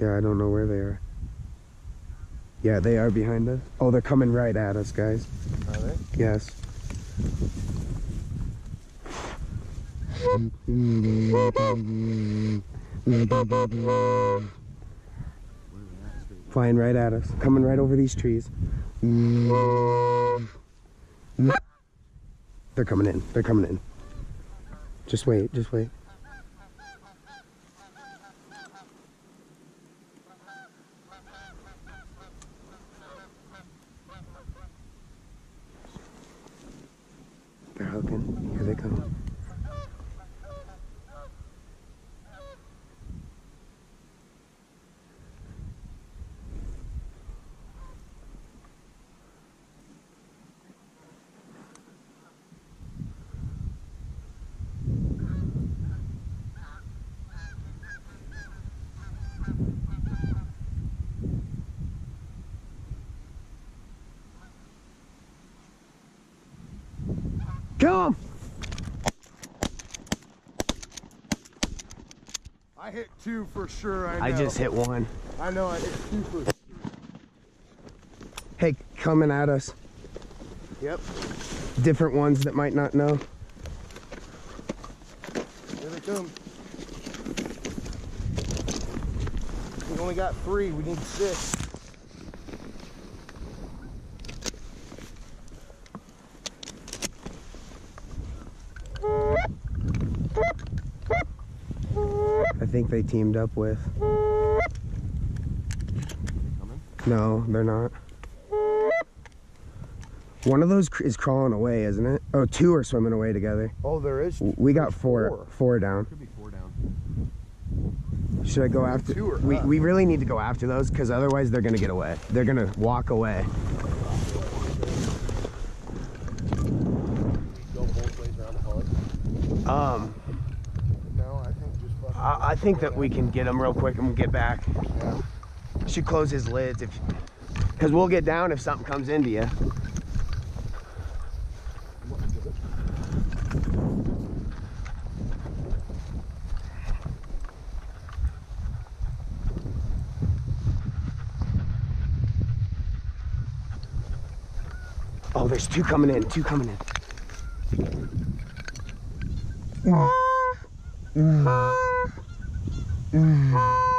Yeah, I don't know where they are. Yeah, they are behind us. Oh, they're coming right at us, guys. Are they? Yes. Flying right at us. Coming right over these trees. They're coming in. They're coming in. Just wait. Just wait. They're hooking. Here they come. I hit two for sure. I know. I just hit one. I know. I hit two for. sure. Hey, coming at us. Yep. Different ones that might not know. Here they come. We only got three. We need six. Think they teamed up with. Coming? No, they're not. One of those is crawling away, isn't it? Oh, two are swimming away together. Oh, there is. We got four, four. four down. Could be four down. Should I go after? two we up. we really need to go after those because otherwise they're gonna get away. They're gonna walk away. Go both ways around the pond. Um, No, I think just fucking. I, I think that we can get him real quick and we'll get back. Yeah. Should close his lids if, because we'll get down if something comes into you. Oh, there's two coming in. Two coming in. Mm. Mm. Hey.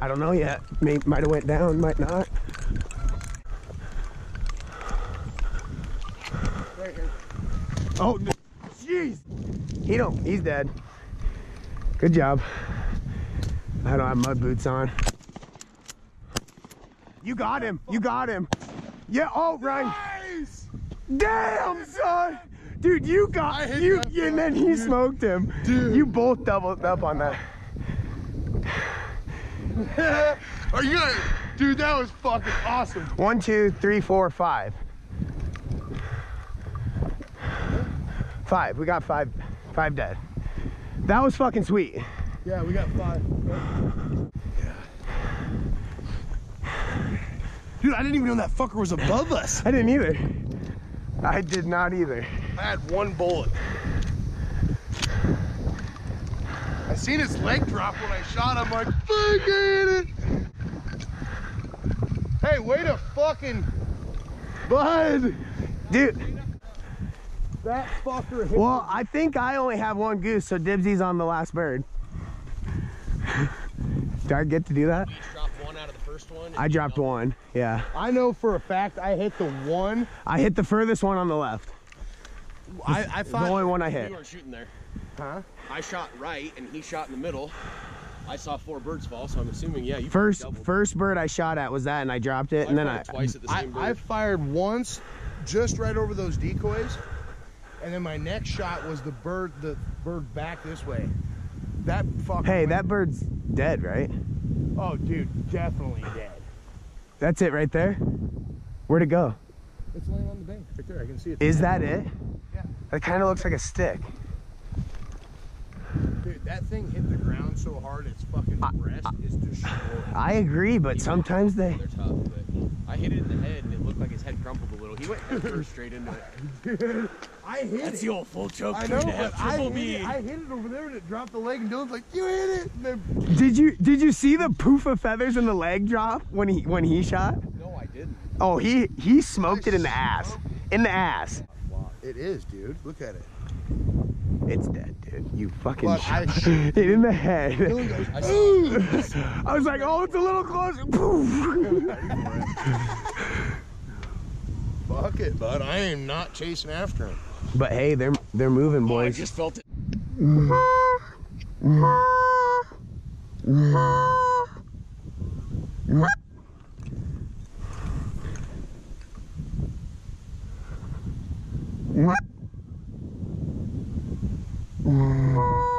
I don't know yet. May, might have went down, might not. Oh, jeez. He don't. He's dead. Good job. I don't have mud boots on. You got him. You got him. Yeah. Oh, Ryan. Nice! Damn, son. Dude, you got you, and then he smoked him. Dude. You both doubled up on that. Are you gonna, dude? That was fucking awesome. One, two, three, four, five. Five. We got five. Five dead. That was fucking sweet. Yeah, we got five. Yeah. Dude, I didn't even know that fucker was above us. I didn't either. I did not either. I had one bullet. I seen his leg drop when I shot him. Like, fucking it. Hey, way to fucking bud. Dude, That fucker hit. well, I think I only have one goose, so Dibsy's on the last bird. Did I get to do that? Dropped one out of the first one. I dropped know, one. Yeah. I know for a fact I hit the one. I hit the furthest one on the left. I, I thought only one I hit. You weren't shooting there. Huh? I shot right, and he shot in the middle. I saw four birds fall, so I'm assuming yeah. You First first bird I shot at was that and I dropped it I and then I fired twice at the I, same bird. I fired once just right over those decoys. And then my next shot was the bird the bird back this way. That fucker Hey, went- that bird's dead, right? Oh dude, definitely dead. That's it right there? Where'd it go? It's laying on the bank right there. I can see it. Is that it? Yeah. It kind of looks like a stick. Dude, that thing hit the ground so hard its fucking breast is destroyed. I agree, but sometimes they. They're tough, but I hit it in the head and it looked like his head crumpled a little. He went head first straight into it. I hit That's it. the old full choke. I know, and a but I hit, B. it, I hit it over there and it dropped the leg and Dillon's like, you hit it. And then, Did you did you see the poof of feathers in the leg drop when he when he shot? No, I didn't. Oh, he he smoked it in the ass. In the ass. it is, dude. Look at it. It's dead, dude. You fucking But I shot shoot. it in the head. Goes, I I was like, oh, it's a little closer. Poof. fuck it, bud. I am not chasing after him. But hey, they're they're moving, Oh, I boys. just felt it. What? Bye.